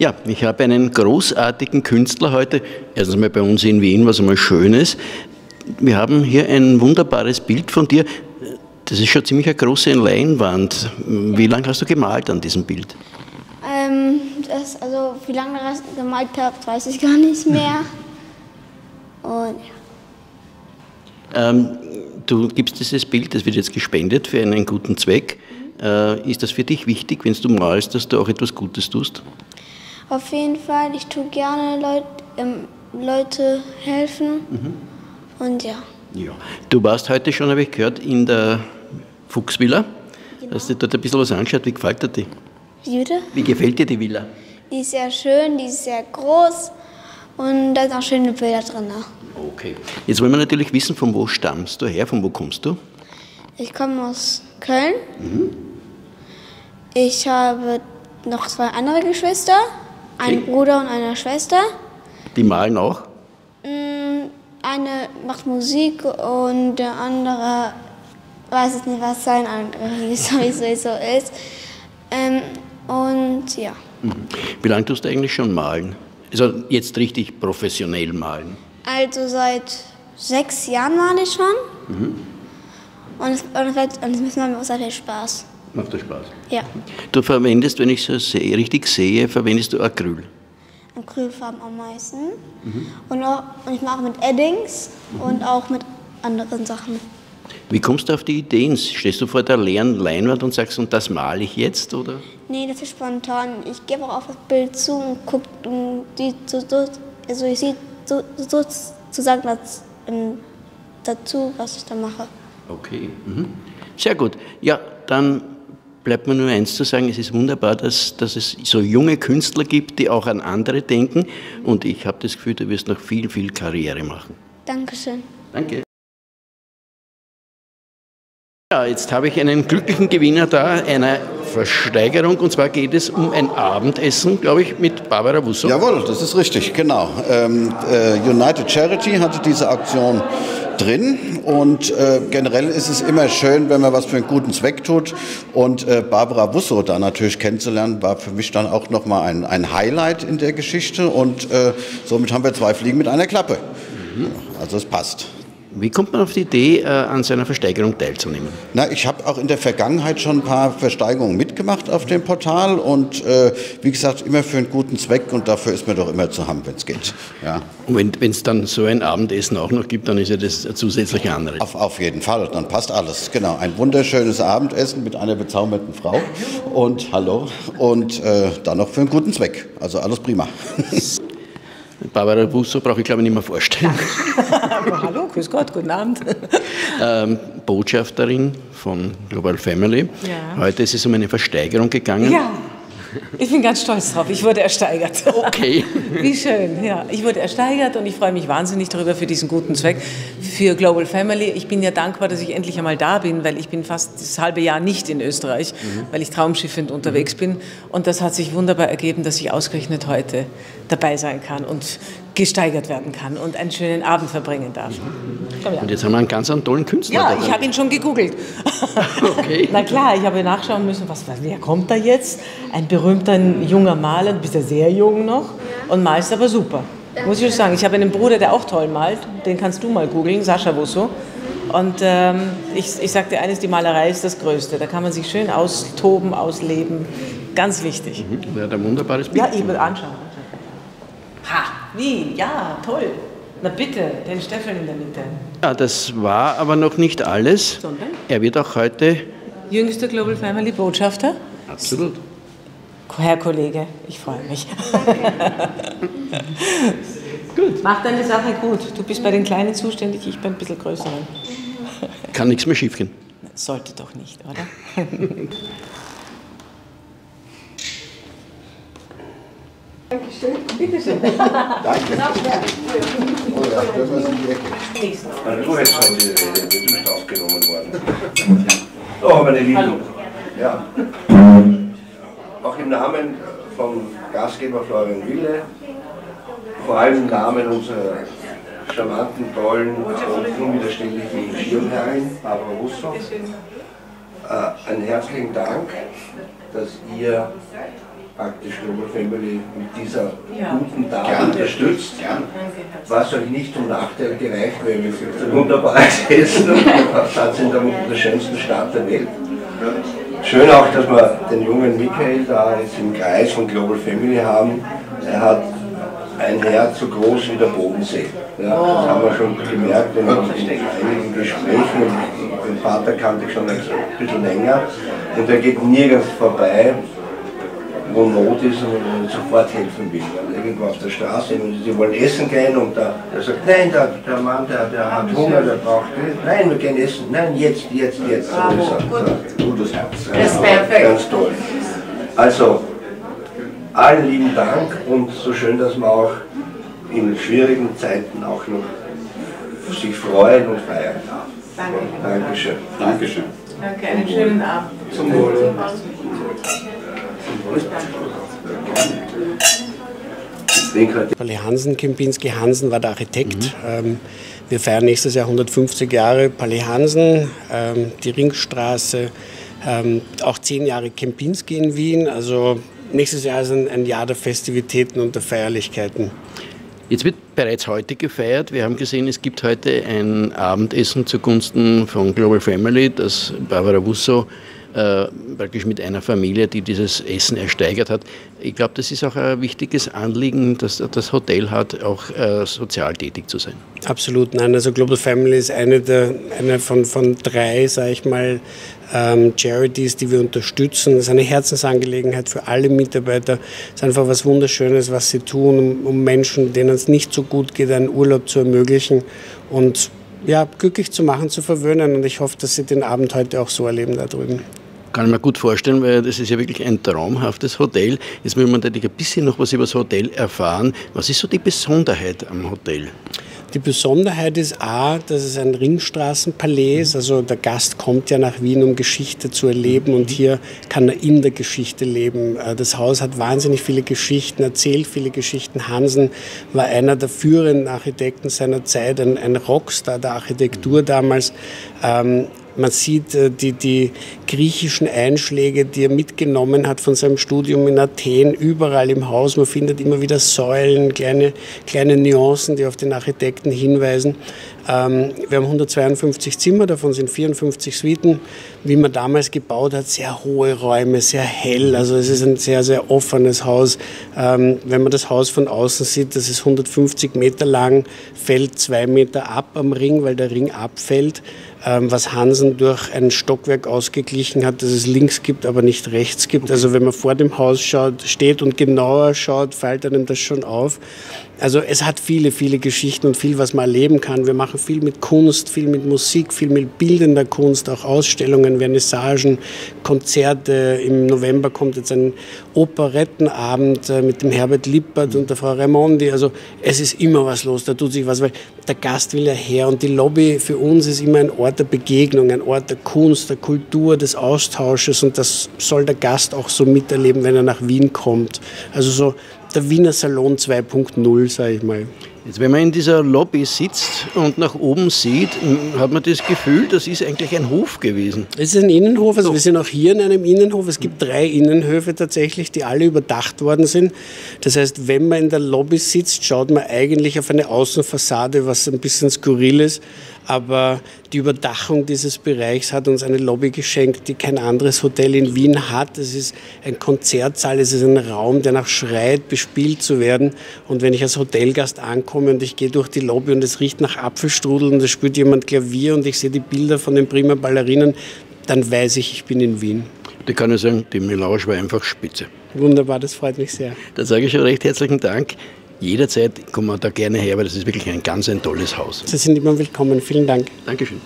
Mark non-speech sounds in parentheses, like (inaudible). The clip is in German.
Ja, ich habe einen großartigen Künstler heute, erstens mal bei uns in Wien, was einmal schön ist. Wir haben hier ein wunderbares Bild von dir. Das ist schon ziemlich eine große Leinwand. Wie lange hast du gemalt an diesem Bild? Ähm, das, also wie lange ich gemalt habe, weiß ich gar nicht mehr. Und ja. Ähm, du gibst dieses Bild, das wird jetzt gespendet für einen guten Zweck. Äh, ist das für dich wichtig, wenn du malst, dass du auch etwas Gutes tust? Auf jeden Fall, ich tue gerne Leut, ähm, Leute helfen mhm. und ja. ja. Du warst heute schon, habe ich gehört, in der Fuchsvilla. Genau. Hast du dort ein bisschen was angeschaut? Wie gefällt dir die? Wie bitte? Wie gefällt dir die Villa? Die ist sehr schön, die ist sehr groß und da sind auch schöne Bilder drin. Okay. Jetzt wollen wir natürlich wissen, von wo stammst du her, von wo kommst du? Ich komme aus Köln. Mhm. Ich habe noch zwei andere Geschwister. Ein Bruder und eine Schwester. Die malen auch? Mm, eine macht Musik und der andere weiß ich nicht, was sein anderer sowieso (laughs) so ist. Ähm, und ja. Mhm. Wie lange tust du eigentlich schon malen? Also jetzt richtig professionell malen? Also seit sechs Jahren male ich schon. Mhm. Und es, und es macht mir sehr viel Spaß. Macht dir Spaß? Ja. Du verwendest, wenn ich es so richtig sehe, verwendest du Acryl? Acrylfarben am meisten. Mhm. Und, auch, und ich mache mit Eddings mhm. und auch mit anderen Sachen. Wie kommst du auf die Ideen? Stehst du vor der leeren Leinwand und sagst, und das male ich jetzt, oder? Nee, das ist spontan. Ich gebe auch auf das Bild zu und gucke, die, so, so, also ich sehe so, sozusagen das, ähm, dazu, was ich da mache. Okay, mhm. sehr gut. Ja, dann bleibt mir nur eins zu sagen, es ist wunderbar, dass, dass es so junge Künstler gibt, die auch an andere denken. Und ich habe das Gefühl, du wirst noch viel, viel Karriere machen. Dankeschön. Danke. Ja, jetzt habe ich einen glücklichen Gewinner da, einer Versteigerung. Und zwar geht es um ein Abendessen, glaube ich, mit Barbara Wusso. Jawohl, das ist richtig, genau. Ähm, äh, United Charity hatte diese Aktion drin und äh, generell ist es immer schön, wenn man was für einen guten Zweck tut und äh, Barbara Wusso da natürlich kennenzulernen, war für mich dann auch nochmal ein, ein Highlight in der Geschichte und äh, somit haben wir zwei Fliegen mit einer Klappe. Mhm. Also es passt. Wie kommt man auf die Idee, äh, an so einer Versteigerung teilzunehmen? Na, ich habe auch in der Vergangenheit schon ein paar Versteigerungen mitgemacht auf dem Portal und äh, wie gesagt, immer für einen guten Zweck und dafür ist man doch immer zu haben, wenn es geht. Ja. Und wenn es dann so ein Abendessen auch noch gibt, dann ist ja das zusätzliche andere. Auf, auf jeden Fall, dann passt alles. Genau, ein wunderschönes Abendessen mit einer bezaubernden Frau und hallo und äh, dann noch für einen guten Zweck. Also alles prima. (laughs) Barbara Busso brauche ich glaube ich nicht mehr vorstellen. (laughs) Hallo, grüß Gott, guten Abend. (laughs) Ähm, Botschafterin von Global Family. Ja. Heute ist es um eine Versteigerung gegangen. Ja. Ich bin ganz stolz drauf. Ich wurde ersteigert. Okay. (laughs) Wie schön, ja. Ich wurde ersteigert und ich freue mich wahnsinnig darüber für diesen guten Zweck, für Global Family. Ich bin ja dankbar, dass ich endlich einmal da bin, weil ich bin fast das halbe Jahr nicht in Österreich, mhm. weil ich traumschiffend unterwegs mhm. bin. Und das hat sich wunderbar ergeben, dass ich ausgerechnet heute dabei sein kann und gesteigert werden kann und einen schönen Abend verbringen darf. Und jetzt haben wir einen ganz einen tollen Künstler. Ja, dabei. ich habe ihn schon gegoogelt. (laughs) Okay. Na klar, ich habe nachschauen müssen, was, wer kommt da jetzt? Ein berühmter junger Maler, du bist ja sehr jung noch und malst aber super. Muss ich schon sagen. Ich habe einen Bruder, der auch toll malt, den kannst du mal googeln, Sascha Wusso. Und ähm, ich, ich sage dir eines, die Malerei ist das Größte. Da kann man sich schön austoben, ausleben. Ganz wichtig. Mhm. Ja, ein wunderbares Bild. Ja, ich will anschauen. Ha, wie? Ja, toll. Na bitte, den Stefan in der Mitte. Ja, das war aber noch nicht alles. Sondern? Er wird auch heute... Jüngster Global Family Botschafter? Absolut. Herr Kollege, ich freue mich. (laughs) gut. Mach deine Sache gut. Du bist bei den Kleinen zuständig, ich bin ein bisschen größer. Kann nichts mehr schiefgehen. Sollte doch nicht, oder? (laughs) Dankeschön. Bitte schön. (laughs) Danke. Oh ja, das war die Ecke. Also, du hättest schon die Rede, du bist aufgenommen worden. (laughs) Oh, meine Lieben. Ja. Auch im Namen vom Gastgeber Florian Wille, vor allem im Namen unserer charmanten, tollen und unwiderstehlichen Schirmherrin Barbara Russo, äh, einen herzlichen Dank, dass ihr praktisch Global Family mit dieser ja. guten Tat unterstützt. Ja. Was euch nicht zum Nachteil gereicht, weil wir ein wunderbares (laughs) Essen und Platz in der, der schönsten Stadt der Welt. Schön auch, dass wir den jungen Michael da jetzt im Kreis von Global Family haben. Er hat ein Herz so groß wie der Bodensee. Ja, das haben wir schon gemerkt in, in einigen Gesprächen. Den Vater kannte ich schon ein bisschen länger. Und er geht nirgends vorbei, wo Not ist und sofort helfen will. Irgendwo auf der Straße, sie wollen essen gehen und da, der sagt, nein, der, der Mann, der, der hat Hunger, der braucht, nein, wir gehen essen, nein, jetzt, jetzt, jetzt. So ist er. Gutes Herz. Das ist perfekt. Ganz toll. Also, allen lieben Dank und so schön, dass man auch in schwierigen Zeiten auch noch sich freuen und feiern darf. Danke. Dankeschön. Dankeschön. Danke, einen schönen Abend. Zum Wohl. Palle Hansen, Kempinski Hansen war der Architekt. Mhm. Wir feiern nächstes Jahr 150 Jahre Palle Hansen, ähm, die Ringstraße, ähm, auch zehn Jahre Kempinski in Wien. Also nächstes Jahr ist ein Jahr der Festivitäten und der Feierlichkeiten. Jetzt wird bereits heute gefeiert. Wir haben gesehen, es gibt heute ein Abendessen zugunsten von Global Family, das Barbara Wusso äh, praktisch mit einer Familie, die dieses Essen ersteigert hat. Ich glaube, das ist auch ein wichtiges Anliegen, dass das Hotel hat, auch äh, sozial tätig zu sein. Absolut, nein. Also Global Family ist eine, der, eine von, von drei, sage ich mal, ähm, Charities, die wir unterstützen. Das ist eine Herzensangelegenheit für alle Mitarbeiter. Es ist einfach was Wunderschönes, was sie tun, um, um Menschen, denen es nicht so gut geht, einen Urlaub zu ermöglichen und ja, glücklich zu machen, zu verwöhnen. Und ich hoffe, dass Sie den Abend heute auch so erleben da drüben. Kann ich mir gut vorstellen, weil das ist ja wirklich ein traumhaftes Hotel. Jetzt will man natürlich ein bisschen noch was über das Hotel erfahren. Was ist so die Besonderheit am Hotel? Die Besonderheit ist A, dass es ein Ringstraßenpalais ist. Also der Gast kommt ja nach Wien, um Geschichte zu erleben und hier kann er in der Geschichte leben. Äh, das Haus hat wahnsinnig viele Geschichten, erzählt viele Geschichten. Hansen war einer der führenden Architekten seiner Zeit, ein, Rockstar der Architektur damals. Ähm, man sieht äh, die, die griechischen Einschläge, die er mitgenommen hat von seinem Studium in Athen, überall im Haus. Man findet immer wieder Säulen, kleine, kleine Nuancen, die auf den Architekten hinweisen. Ähm, wir haben 152 Zimmer, davon sind 54 Suiten. Wie man damals gebaut hat, sehr hohe Räume, sehr hell. Also es ist ein sehr, sehr offenes Haus. Ähm, wenn man das Haus von außen sieht, das ist 150 Meter lang, fällt zwei Meter ab am Ring, weil der Ring abfällt. Ähm, was Hansen durch ein Stockwerk ausgeglichen hat, dass es links gibt, aber nicht rechts gibt. Also wenn man vor dem Haus schaut, steht und genauer schaut, fällt einem das schon auf. Also es hat viele, viele Geschichten und viel, was man erleben kann. Wir machen viel mit Kunst, viel mit Musik, viel mit bildender Kunst, auch Ausstellungen, Vernissagen, Konzerte. Im November kommt jetzt ein Operettenabend äh, mit dem Herbert Lippert und der Frau Raimondi. Also es ist immer was los, da tut sich was, weil der Gast will ja her und die Lobby für uns ist immer ein Ort der Begegnung, ein Ort der Kunst, der Kultur, des Austausches und das soll der Gast auch so miterleben, wenn er nach Wien kommt. Also so der Wiener Salon 2.0, sage ich mal. Jetzt, wenn man in dieser Lobby sitzt und nach oben sieht, hat man das Gefühl, das ist eigentlich ein Hof gewesen. Es ist ein Innenhof, also wir sind auch hier in einem Innenhof. Es gibt drei Innenhöfe tatsächlich, die alle überdacht worden sind. Das heißt, wenn man in der Lobby sitzt, schaut man eigentlich auf eine Außenfassade, was ein bisschen skurril ist aber die Überdachung dieses Bereichs hat uns eine Lobby geschenkt, die kein anderes Hotel in Wien hat. Es ist ein Konzertsaal, es ist ein Raum, der nach schreit, bespielt zu werden. Und wenn ich als Hotelgast ankomme und ich gehe durch die Lobby und es riecht nach Apfelstrudel und es spielt jemand Klavier und ich sehe die Bilder von den Prima Ballerinnen, dann weiß ich, ich bin in Wien. Da kann ich sagen, die Melange war einfach spitze. Wunderbar, das freut mich sehr. Dann sage ich schon recht herzlichen Dank jederzeit kommen wir da gerne her, weil das ist wirklich ein ganz ein tolles Haus. Sie sind immer willkommen. Vielen Dank. Dankeschön.